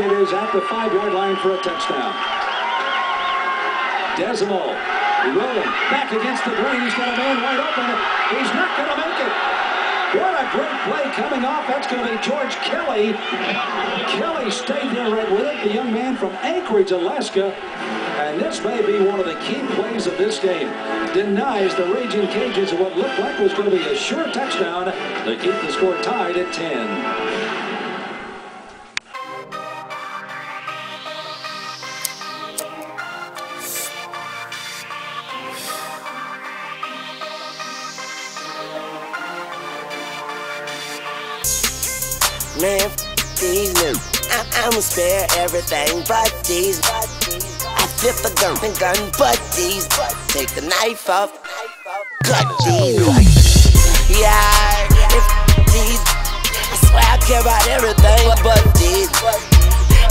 and it is at the five-yard line for a touchdown. Desormeaux rolling back against the green. He's got a man wide open. He's not going to make it. What a great play coming off. That's going to be George Kelly. Kelly stayed there right with it. The young man from Anchorage, Alaska. And this may be one of the key plays of this game. Denies the Raging Cajuns of what looked like was going to be a sure touchdown to keep the score tied at 10. Man, these niggas. I'ma spare everything but these. I flip the gun and gun but these. Take the knife off, cut these. Yeah, if these. I swear I care about everything but these.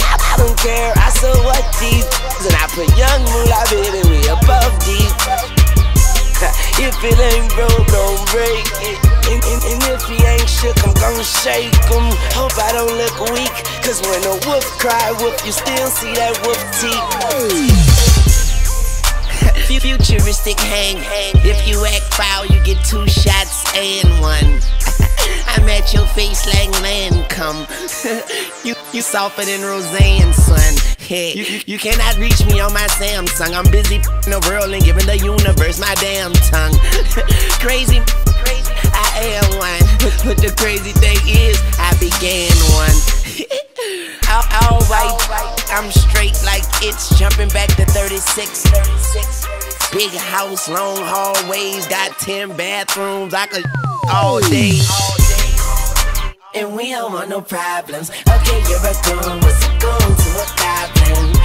I, I don't care, I saw what these. And I put young moolah, baby, we above these. If it ain't broke, don't break it. And, and, and, if he ain't shook, I'm gonna shake him. Hope I don't look weak, cause when a wolf cry, wolf, you still see that wolf teeth. Futuristic hang, hang. if you act foul, you get two shots and one. I'm at your face like Lancome. you you softer than Roseanne, son. Hey, you, you cannot reach me on my Samsung. I'm busy in the world and giving the universe my damn tongue. crazy I am one. But the crazy thing is, I began one. all right, I'm straight like it's jumping back to 36. 36. Big house, long hallways, got 10 bathrooms. I could all day. And we don't want no problems. Okay, you're a goon. What's a goon to a goblin?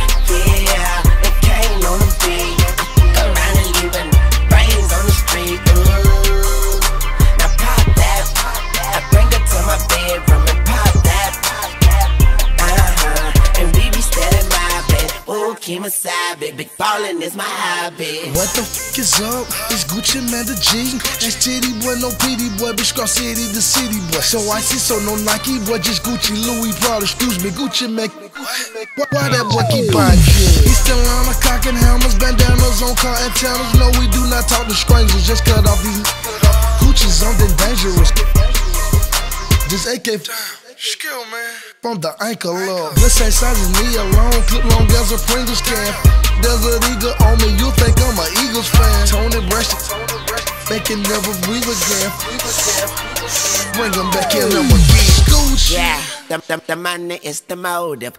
The fuck is up? It's Gucci Mane the G. That's Titty boy, no pity boy, bitch, Scar City the city boy. So I see, so no Nike boy, just Gucci, Louis, Prada, excuse me, Gucci Mane. Why, why that boy keep buying shit? He's still on the cock and hammers, bandanas on car antennas. No, we do not talk to strangers, just cut off these Gucci's something dangerous. This AK Skill, man. From the ankle up. This ain't sizes me alone. Clip long as a Pringles can. Desert Eagle on me. You think I'm an Eagles fan. Toni Braxton. They can never breathe again. Bring them back in them again. Scooch. Yeah, the, the, the money is the motive.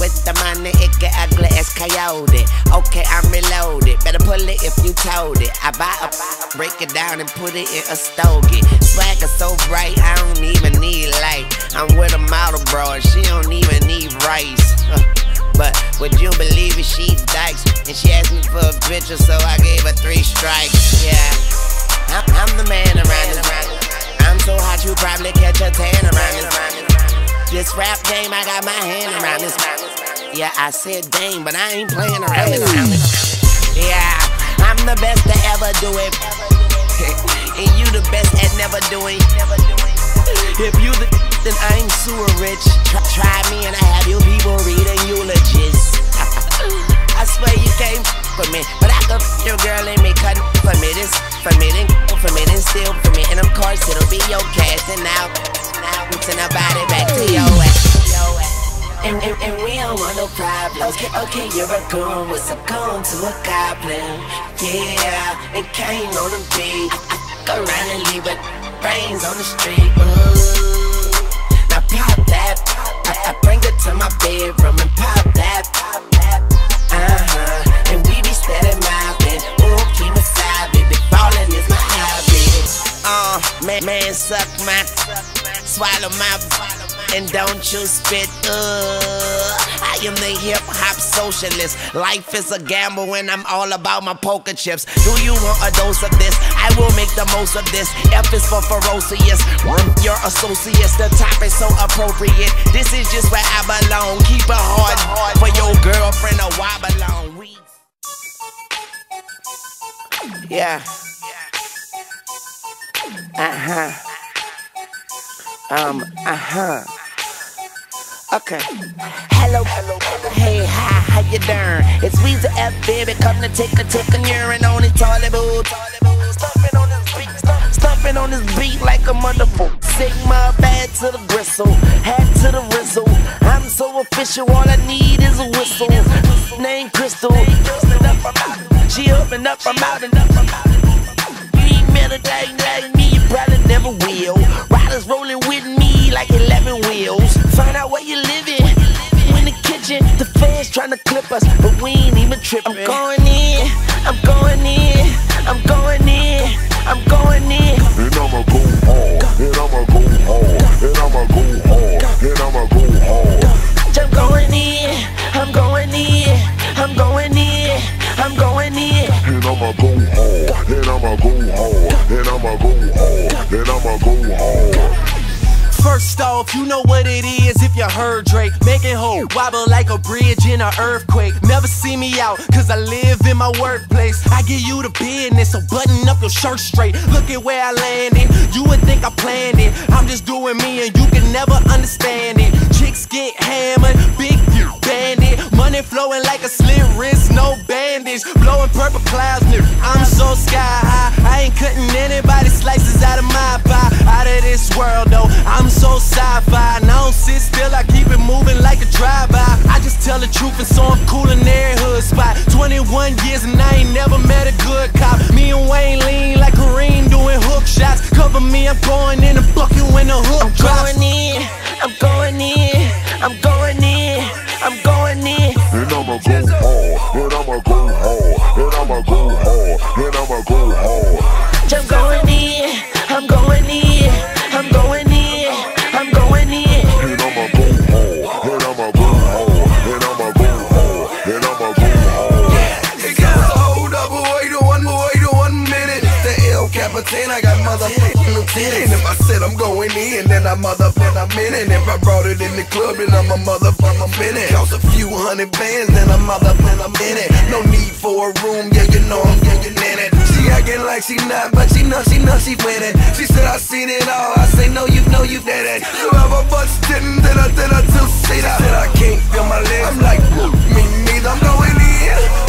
With the money, it get ugly as coyote. Okay, I'm reloaded. Better pull it if you told it. I buy a break it down and put it in a stogie. Swagger so bright, I don't even need light. I'm with a model bro, she don't even need rice. But would you believe it? She dykes. And she asked me for a picture, so I gave her three strikes. Yeah, I'm, I'm the man around this. I'm so hot, you probably catch a tan around this. This rap game, I got my hand around this. Yeah, I said dang, but I ain't playing around this. Yeah, I'm the best to ever do it. And you the best at never doing. If you the then I'm sewer rich. Try, try me and I have you people reading eulogies. I swear you came for me, but I could your girl and me cut for me this, for me then, for me then still for me, and of course it'll be your cash and now send her body back to your ass. And, and, and we don't want no problems. Okay, you're a goon. What's a goon to a goblin? Yeah, it came on the beat. I around and leave with brains on the street. Ooh. Now pop that. I, I bring it to my bedroom and pop that. Uh huh. And we be steady mobbing. Ooh, keep my side, baby. Ballin' is my hobby. Uh, man, man, suck my swallow my and don't you spit. Uh, I am the hip hop socialist. Life is a gamble when I'm all about my poker chips. Do you want a dose of this? I will make the most of this. F is for ferocious. Your associates, the top is so appropriate. This is just where I belong. Keep it hard for your girlfriend or on. We yeah. Uh huh. Um, uh huh. Okay. Hello, hello, hey, hi, how you doing? It's Weezy F, baby, come to take a take a urine on his toilet bowl. Stomping on this beat, stomping on this beat like a motherfucker. Sigma bad to the bristle, hat to the rizzle. I'm so official, all I need is a whistle. Name Crystal, she up and up, I'm out and up. You ain't met a thing like me, you probably never will. Riders rolling with me like 11 wheels. Find out where you living. Kitchen, the fans trying to clip us, but we ain't even tripping. I'm going in, I'm going in, you know what it is if you heard Drake. Making whole, wobble like a bridge in an earthquake. Never see me out, cause I live in my workplace. I give you the business, so button up your shirt straight. Look at where I landed. You would think I planned it. I'm just doing me and you can never understand it. Chicks get hammered, big bandit. Money flowing like a slit wrist, no bandage. Blowing purple clouds. I'm so sky And if I said I'm going in, then I motherfucking I'm in it. If I brought it in the club, then I'm a motherfucking in it. Cost a few hundred bands, then I'm motherfucking I'm in it. No need for a room, yeah, you know I'm getting in it. She acting like she not, but she know, she know she with it. She said I seen it all, I say no, you know you did it. You have a butt sitting, then I, then I just see that. Said I can't feel my legs, I'm like, me neither, I'm going in.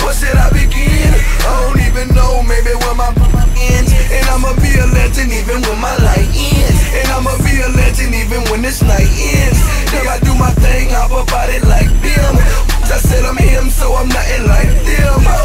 What should I begin? I don't even know, maybe where my ends. And I'ma be a legend even when my light ends. And I'ma be a legend even when this night ends. If I do my thing, I'll about it like them. I said I'm him, so I'm nothing like them.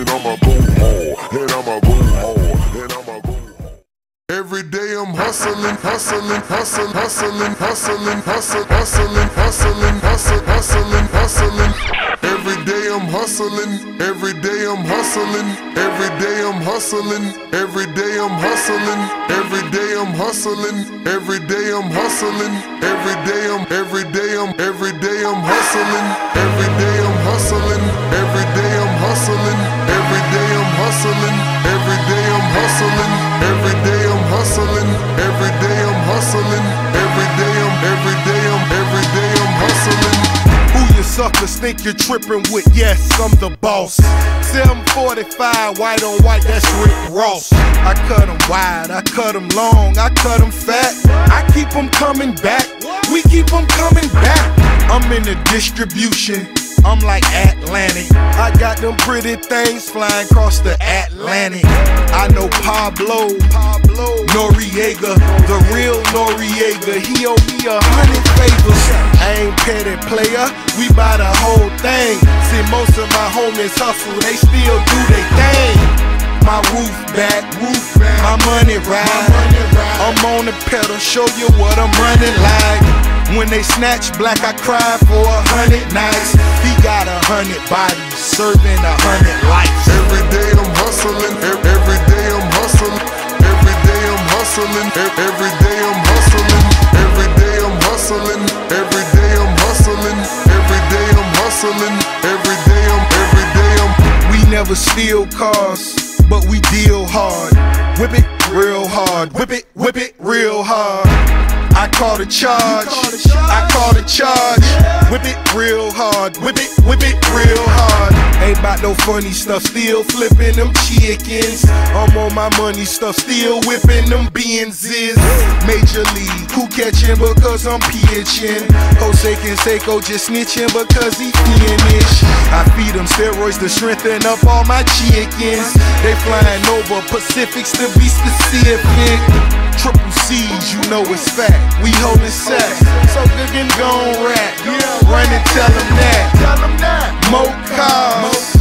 And I'ma go hard, and I'ma go hard, and I'ma go hard. Every day I'm hustling, hustling, hustling, hustling, hustling, hustling, hustling, hustling, hustling, hustling, hustling. Every day I'm hustling, every day I'm hustling, every day I'm hustling, every day I'm hustling, every day I'm hustling, every day I'm hustling, every day I'm, every day I'm, every day I'm hustling, every day I'm hustling, every day hustling, every day I'm hustling, every day I'm hustling, every day I'm hustling, every day I'm, every day I'm, every day I'm hustling. Who you suckers think you're tripping with? Yes, I'm the boss. 745, white on white, that's Rick Ross. I cut 'em wide, I cut 'em long, I cut 'em fat. I keep 'em coming back, we keep 'em coming back. I'm in the distribution, I'm like Atlantic. I got them pretty things flying across the Atlantic. I know Pablo, Pablo Noriega, the real Noriega. He owe me a hundred favors. I ain't petty player, we buy the whole thing. See, most of my homies hustle, they still do their thing. My roof back, roof back. my money ride. I'm on the pedal, show you what I'm running like. When they snatch black, I cry for a hundred nights. He got a hundred bodies, serving a hundred lives. Every day I'm hustling, every day I'm hustling, every day I'm hustling, every day I'm hustling, every day I'm hustling, every day I'm hustling, every day I'm hustling, every day I'm, every day I'm. We never steal cars, but we deal hard. Whip it real hard, whip it, whip it real hard. I call the charge. I call the charge. Whip it real hard. Whip it, whip it real hard. Ain't about no funny stuff. Still flipping them chickens. I'm on my money stuff. Still whipping them Benzes. Major league. Who catching because I'm pitching? Jose Canseco just snitching because he finished. I feed them steroids to strengthen up all my chickens. They flying over Pacifics to be specific. Triple C's, you know it's fact. We holding sack. So good and gon' rap. Run and tell them that. More cars,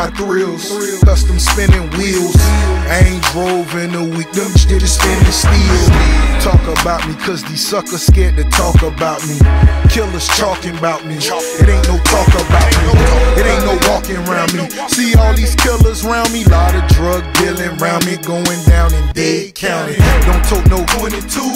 my thrills. Custom spinning wheels. I ain't drove in a week, them shit is spinning steel. Talk about me, cause these suckers scared to talk about me. Killers talking about me. It ain't no talk about me. It ain't no walking around me. See all these killers around me, lot of drug dealing around me, going down in Dade County. Don't talk no 22.